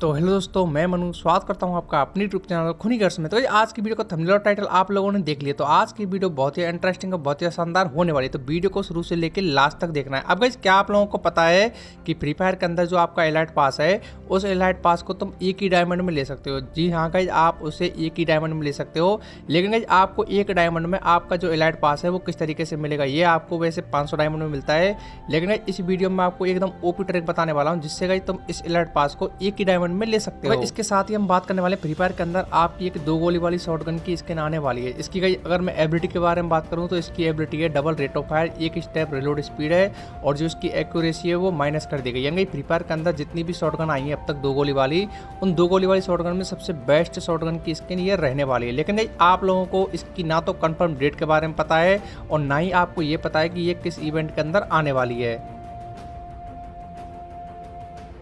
तो हेलो दोस्तों, मैं मनु, स्वागत करता हूँ आपका अपनी यूट्यूब चैनल खुनी गर्स में तो आज की वीडियो का थंबनेल और टाइटल आप लोगों ने देख लिया तो आज की वीडियो बहुत ही इंटरेस्टिंग और बहुत ही शानदार होने वाली है। तो वीडियो को शुरू से लेकर लास्ट तक देखना है। अब गाइज़ क्या आप लोगों को पता है कि फ्री फायर के अंदर जो आपका एलाइट पास है, उस एलाइट पास को तुम एक ही डायमंड में ले सकते हो। जी हाँ गाइज़ आप उसे एक ही डायमंड में ले सकते हो। लेकिन गाइज़ आपको एक डायमंड में आपका जो एलाइट पास है, वो किस तरीके से मिलेगा, ये आपको वैसे पाँच डायमंड में मिलता है। लेकिन इस वीडियो में आपको एकदम ओपी ट्रिक बताने वाला हूँ, जिससे गाइज़ तुम इस एलाइट पास को एक ही डायमंड में ले सकते हो। इसके साथ ही हम बात करने वाले फ्री फायर के अंदर। आपकी एक दो गोली वाली शॉर्ट गन की स्किन आने वाली है। इसकी गई अगर मैं एबिलिटी के बारे में बात करूँ तो इसकी एबिलिटी है डबल रेट ऑफ़ फायर एक स्टेप रिलोड स्पीड है और जो इसकी एक्यूरेसी है वो माइनस कर दी गई यानी फ्री फायर के अंदर जितनी भी शॉर्ट गन आई है अब तक दो गोली वाली उन दो गोली वाली शॉर्ट गन में सबसे बेस्ट शॉर्ट गन की स्किन ये रहने वाली है। लेकिन आप लोगों को इसकी ना तो कन्फर्म डेट के बारे में पता है और ना ही आपको ये पता है कि ये किस इवेंट के अंदर आने वाली है।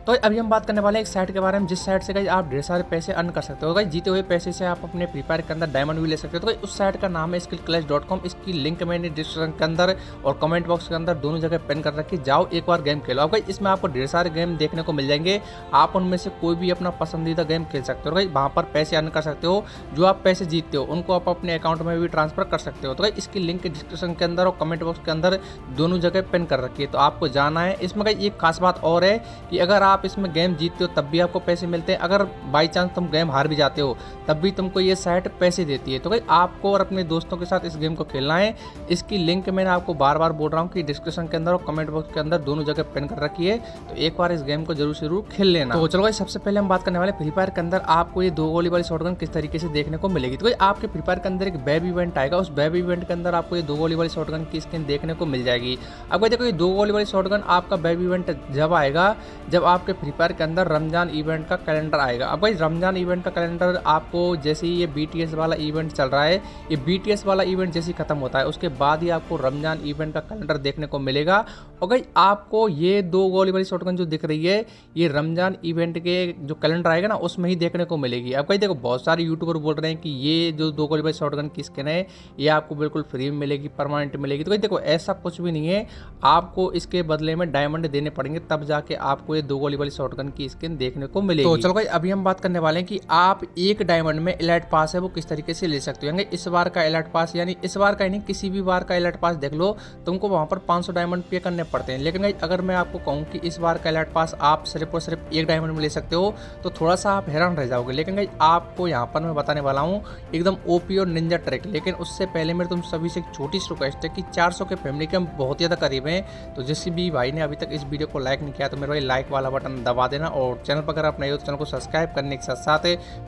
तो अभी हम बात करने वाले एक साइट के बारे में, जिस साइट से गई आप ढेर सारे पैसे अर्न कर सकते हो। गई जीते हुए पैसे से आप अपने फ्री फायर के अंदर डायमंड भी ले सकते हो। तो उस साइट का नाम है स्किल क्लैश डॉट कॉम इसकी लिंक मैंने डिस्क्रिप्शन के अंदर और कमेंट बॉक्स के अंदर दोनों जगह पेन कर रखी जाओ एक बार गेम खेलो। अब इसमें आपको ढेर सारे गेम देखने को मिल जाएँगे। आप उनमें से कोई भी अपना पसंदीदा गेम खेल सकते हो। भाई वहाँ पर पैसे अर्न कर सकते हो। जो आप पैसे जीतते हो, उनको आप अपने अकाउंट में भी ट्रांसफ़र कर सकते हो। तो इसकी लिंक डिस्क्रिप्शन के अंदर और कमेंट बॉक्स के अंदर दोनों जगह पेन कर रखी है। तो आपको जाना है। इसमें एक खास बात और है कि अगर आप इसमें गेम जीतते हो, तब भी आपको पैसे मिलते हैं। अगर बाई चांस तुम गेम हार भी जाते हो, तब भी तुमको ये साइट पैसे देती है। तो भाई, आपको और अपने दोस्तों के साथ इस गेम को खेलना है। इसकी लिंक मैंने आपको बार बार बोल रहा हूँ कि डिस्क्रिप्शन के अंदर और कमेंट बॉक्स के अंदर दोनों जगह पेन कर रखी है। तो एक बार इस गेम को ज़रूर ज़रूर खेल लेना। तो चलो भाई, सबसे पहले हम बात करने वाले फ्री फायर के अंदर। आपको ये दो गोली वाली शॉटगन किस तरीके से देखने को मिलेगी? तो भाई, आपके फ्री फायर के अंदर एक वेब इवेंट आएगा। उस वेब इवेंट के अंदर आपको ये दो गोली वाली शॉटगन की स्किन देखने को मिल जाएगी। अब भाई देखो, ये दो गोली वाली शॉटगन आपका वेब इवेंट जब आएगा, जब आपके फ्री फायर के अंदर रमज़ान इवेंट का कैलेंडर आएगा। अब भाई, रमज़ान इवेंट का कैलेंडर आपको जैसे ही ये बीटीएस वाला इवेंट चल रहा है, ये बीटीएस वाला इवेंट जैसे ही खत्म होता है, उसके बाद ही आपको रमज़ान इवेंट का कैलेंडर देखने को मिलेगा। और भाई, आपको ये दो गोली वाली शॉटगन जो दिख रही है, ये रमज़ान इवेंट के जो कैलेंडर आएगा ना, उसमें ही देखने को मिलेगी। अब कहीं देखो, बहुत सारे यूट्यूबर बोल रहे हैं कि ये जो दो गोली वाली शॉटगन की स्किन है, ये आपको बिल्कुल फ्री में मिलेगी परमानेंट मिलेगी। तो कहीं देखो, ऐसा कुछ भी नहीं है। आपको इसके बदले में डायमंड देने पड़ेंगे, तब जाके आपको ये दो गोली वाली शॉटगन की स्किन देखने को मिलेगी। तो चलो भाई अभी हम बात करने वाले हैं कि आप एक डायमंड में एलाइट पास है वो किस तरीके से ले सकते हो? इस बार का एलाइट पास यानी इस बार का नहीं किसी भी बार का एलाइट पास देख लो तुमको वहाँ पर 500 डायमंड पे करने पड़ते हैं। लेकिन अगर मैं आपको कहूँ कि इस बार का एलाइट पास आप सिर्फ़ और सिर्फ़ एक डायमंड में ले सकते हो तो थोड़ा सा आप हैरान रह जाओगे। लेकिन आपको यहाँ पर मैं बताने वाला हूँ एकदम ओपी और निंजा ट्रैक लेकिन उससे पहले मेरे तुम सभी से एक छोटी सी रिक्वेस्ट है कि 400 के फैमिली के हम बहुत ज़्यादा करीब हैं। तो जिस भी भाई ने अभी तक इस वीडियो को लाइक नहीं किया तो मेरे भाई लाइक वाला बटन दबा देना और चैनल पर अगर आप नहीं हो तो चैनल को सब्सक्राइब करने के साथ साथ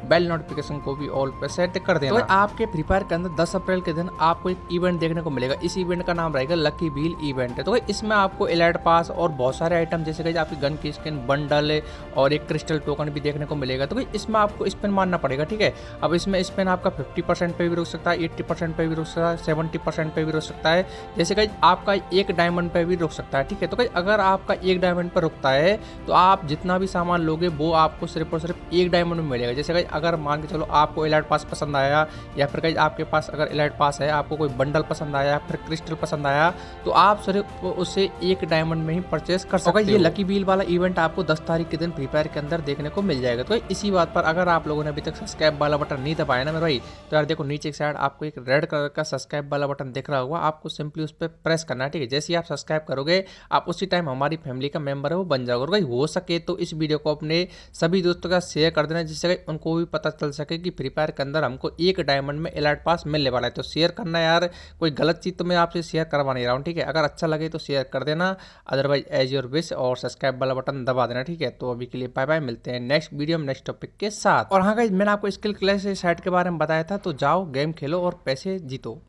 बेल नोटिफिकेशन को भी ऑल पे सेट कर देना। तो आपके फ्री फायर के अंदर 10 अप्रैल के दिन आपको एक इवेंट देखने को मिलेगा। इस इवेंट का नाम रहेगा लकी व्हील इवेंट तो इसमें आपको एलाइट पास और बहुत सारे आइटम जैसे कि आपकी गन की स्किन बंडल और एक क्रिस्टल टोकन भी देखने को मिलेगा। तो इसमें आपको स्पिन मारना पड़ेगा ठीक है? अब इसमें स्पिन आपका फिफ्टी परसेंट पे भी रुक सकता है एट्टी परसेंट पे भी रुक सकता है सेवेंटी परसेंट पे भी रुक सकता है जैसे कि आपका एक डायमंड पे भी रुक सकता है ठीक है? तो अगर आपका एक डायमंड पर रुकता है तो आप जितना भी सामान लोगे वो आपको सिर्फ़ और सिर्फ़ एक डायमंड में मिलेगा। जैसे कहीं अगर मान के चलो आपको एलाइट पास पसंद आया या फिर कहीं आपके पास अगर एलाइट पास है आपको कोई बंडल पसंद आया फिर क्रिस्टल पसंद आया तो आप सिर्फ़ उसे एक डायमंड में ही परचेस कर सकते हो ये लकी बील वाला इवेंट आपको दस तारीख के दिन फ्री फायर के अंदर देखने को मिल जाएगा। तो इसी बात पर अगर आप लोगों ने अभी तक सब्सक्राइब वाला बटन नहीं दबाया ना मेरे भाई तो यार देखो नीचे साइड आपको एक रेड कलर का सब्सक्राइब वाला बटन दिख रहा होगा। आपको सिंपली उस पर प्रेस करना है ठीक है? जैसे ही आप सब्सक्राइब करोगे आप उसी टाइम हमारी फैमिली का मेंबर है वो बन जाओगे। भाई हो सके तो इस वीडियो को अपने सभी दोस्तों का शेयर कर देना, जिससे उनको भी पता चल सके कि फ्री फायर के अंदर हमको एक डायमंड में एलाइट पास मिलने वाला है। तो शेयर करना यार, कोई गलत चीज़ तो मैं आपसे शेयर करवा नहीं रहा हूँ, ठीक है? अगर अच्छा लगे तो शेयर कर देना। अदरवाइज़ एज योर विश और सब्सक्राइब वाला बटन दबा देना, ठीक है? तो अभी के लिए बाय बाय मिलते हैं नेक्स्ट वीडियो नेक्स्ट टॉपिक के साथ। और हाँ मैंने आपको स्किल क्लैश साइट के बारे में बताया था तो जाओ गेम खेलो और पैसे जीतो।